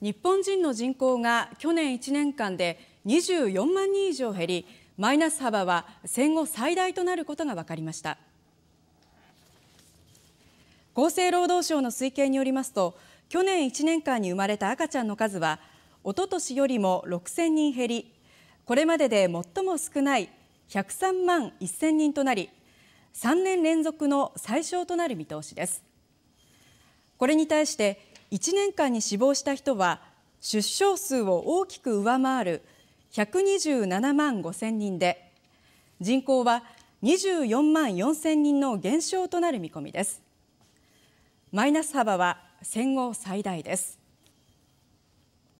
日本人の人口が去年1年間で24万人以上減りマイナス幅は戦後最大となることが分かりました。厚生労働省の推計によりますと去年1年間に生まれた赤ちゃんの数はおととしよりも6000人減りこれまでで最も少ない103万1000人となり3年連続の最小となる見通しです。これに対して1年間に死亡した人は出生数を大きく上回る127万5000人で人口は24万4000人の減少となる見込みです。マイナス幅は戦後最大です。